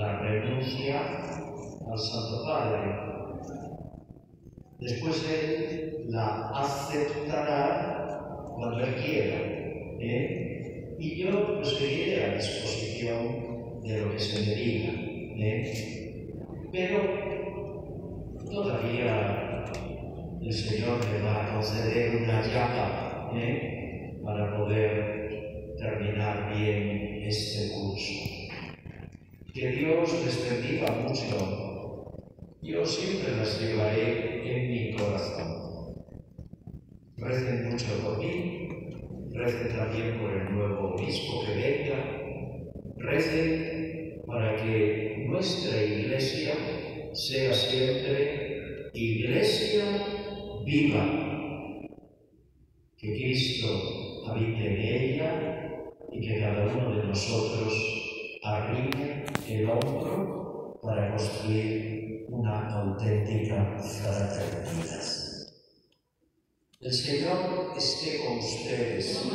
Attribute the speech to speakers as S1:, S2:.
S1: la renuncia al Santo Padre. Después Él la aceptará cuando Él quiera. ¿eh? Y yo pues a disposición de lo que se me diga. ¿eh? Pero todavía el Señor me va a conceder una llama ¿eh? para poder terminar bien este curso. Que Dios les bendiga mucho. Yo siempre las llevaré en mi corazón. Recen mucho por mí, recen también por el nuevo obispo que venga, recen para que nuestra iglesia sea siempre iglesia viva, que Cristo habite en ella y que cada uno de nosotros para construir una auténtica fraternidad. El Señor esté con ustedes.